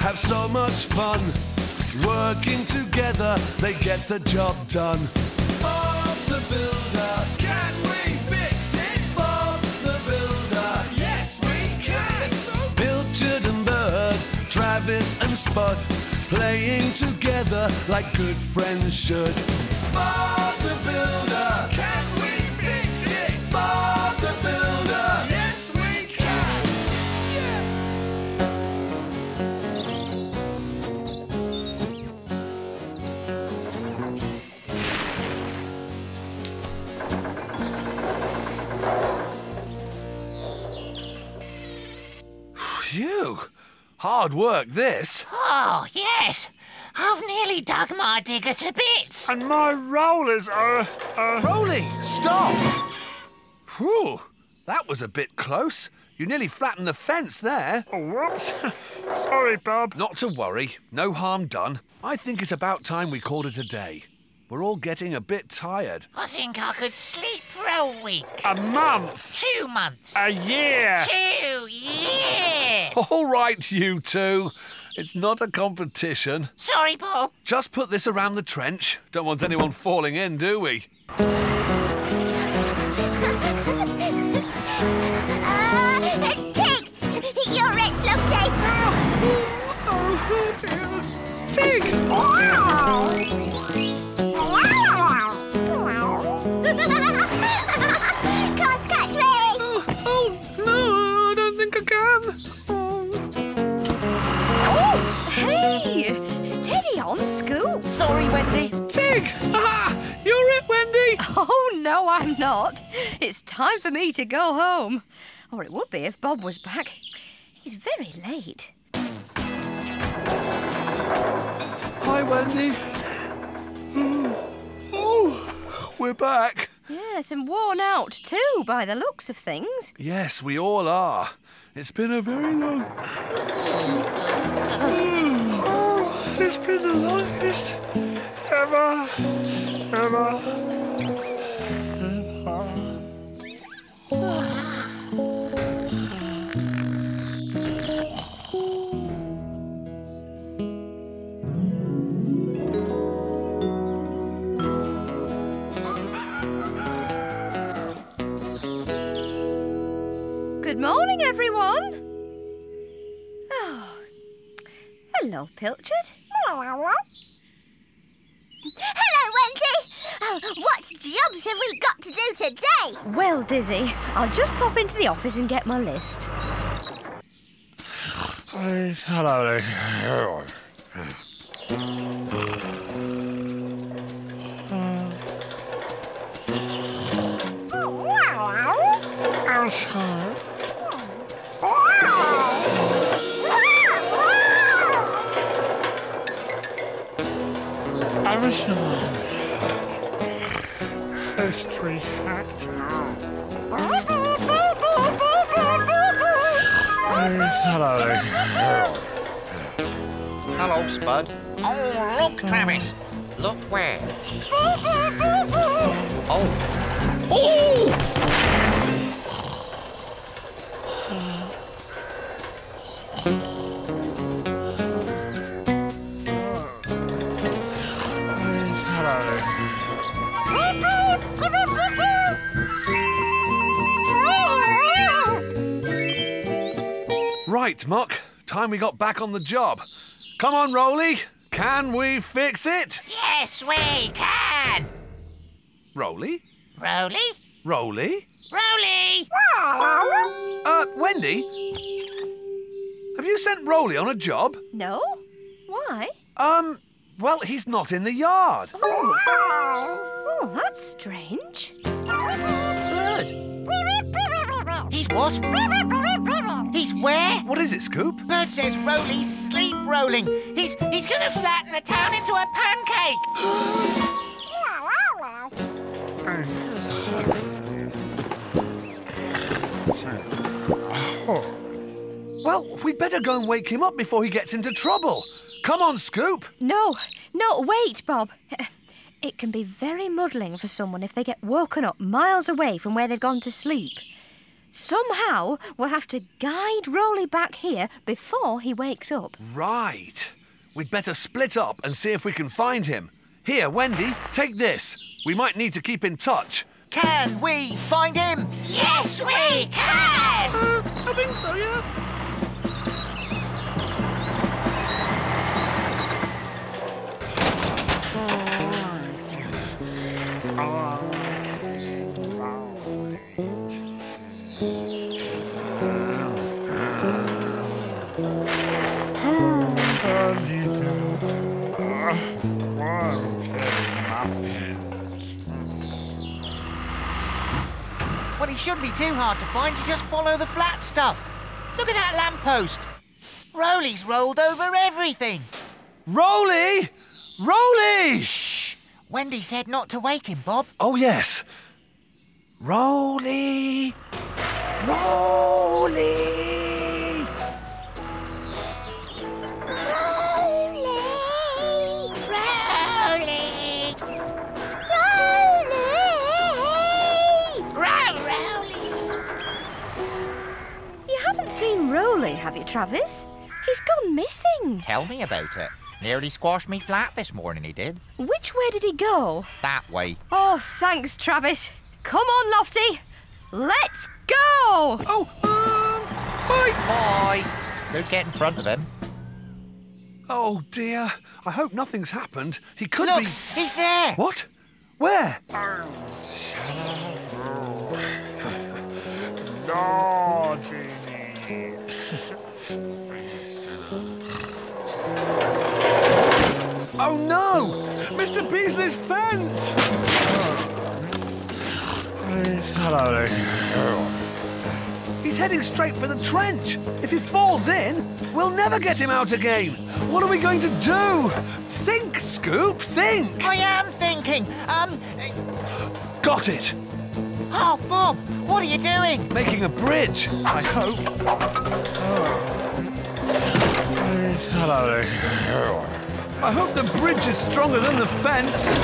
have so much fun. Working together, they get the job done. Bob the Builder, can we fix it? Bob the Builder, yes we can. Pilchard and Bird, Travis and Spud, playing together like good friends should. Bob the Builder, Phew! Hard work, this. Oh, yes. I've nearly dug my digger to bits. And my rollers are. Uh, Roley, stop! Whew! That was a bit close. You nearly flattened the fence there. oh, whoops. Sorry, Bob. Not to worry, no harm done. I think it's about time we called it a day. We're all getting a bit tired. I think I could sleep for a week. A month. Two months. A year. Two years. All right, you two. It's not a competition. Sorry, Bob. Just put this around the trench. Don't want anyone falling in, do we? Uh, Tig! You're it, Lofty! Can't not. It's time for me to go home. Or it would be if Bob was back. He's very late. Hi, Wendy. Hmm. Oh, we're back. Yes, and worn out too, by the looks of things. Yes, we all are. It's been a very long. Hmm. Oh, it's been the longest ever, ever. Everyone. Oh, hello, Pilchard. Hello, Wendy! Oh, what jobs have we got to do today? Well, Dizzy, I'll just pop into the office and get my list. Please, hello there. Outside. Outside. History. Please, hello. Hello, Spud. Oh, look, Travis. Look where? Oh. Oh! Right, Muck. Time we got back on the job. Come on, Roley. Can we fix it? Yes, we can. Roley? Roley? Roley? Roley! Uh, Wendy? Have you sent Roley on a job? No? Why? Um, well, he's not in the yard. Oh, Oh, that's strange. Bird. He's what? He's where? What is it, Scoop? Bird says Roley's sleep rolling. He's he's gonna flatten the town into a pancake. Oh, Well, we'd better go and wake him up before he gets into trouble. Come on, Scoop. No, no, wait, Bob. It can be very muddling for someone if they get woken up miles away from where they've gone to sleep. Somehow we'll have to guide Roley back here before he wakes up. Right. We'd better split up and see if we can find him. Here, Wendy, take this. We might need to keep in touch. Can we find him? Yes, we can! Uh, I think so, yeah. Well, he shouldn't be too hard to find. You just follow the flat stuff. Look at that lamppost. Roley's rolled over everything. Roley! Roley! Shh! Wendy said not to wake him, Bob. Oh, yes. Roley! Roley! Travis? He's gone missing. Tell me about it. Nearly squashed me flat this morning, he did. Which way did he go? That way. Oh, thanks, Travis. Come on, Lofty. Let's go! Oh, um, bye! Bye. Don't get in front of him. Oh, dear. I hope nothing's happened. He could Look, be. he's there. What? Where? He's heading straight for the trench. If he falls in, we'll never get him out again. What are we going to do? Think, Scoop, think! I am thinking. Um. Got it! Oh, Bob, what are you doing? Making a bridge, I hope. Please, hello. I hope the bridge is stronger than the fence.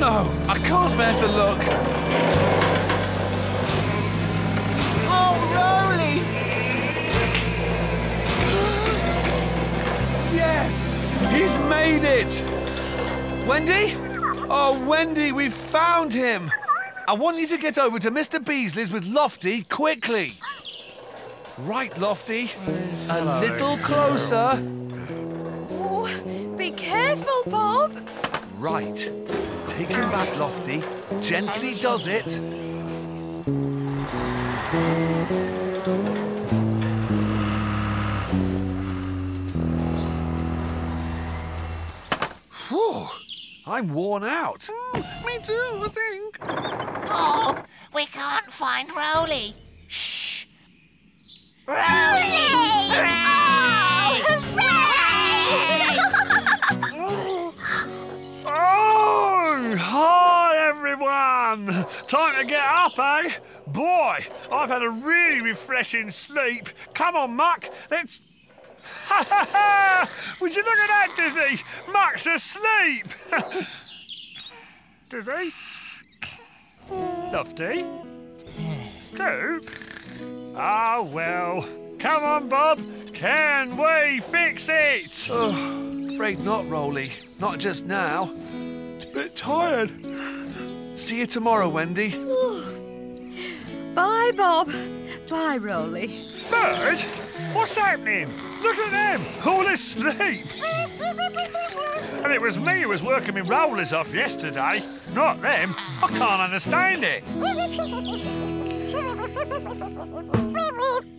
No, I can't bear to look. He's made it. Wendy? Oh, Wendy, we've found him. I want you to get over to Mr. Beasley's with Lofty quickly. Right, Lofty. A little closer. Oh, be careful, Bob. Right. Take him back, Lofty. Gently does it. I'm worn out. me too, I think. Bob, we can't find Roley. Shh. Roley! Oh, hi everyone! Time to get up, eh? Boy, I've had a really refreshing sleep. Come on, Muck, let's. Ha ha ha! Would you look at that, Dizzy? Muck's asleep! Dizzy? Lofty? Scoop? Ah, well. Come on, Bob. Can we fix it? Oh, afraid not, Roley. Not just now. Bit tired. See you tomorrow, Wendy. Bye, Bob. Bye, Roley. Bird? What's happening? Look at them, all asleep. and it was me who was working my rollers off yesterday, not them. I can't understand it.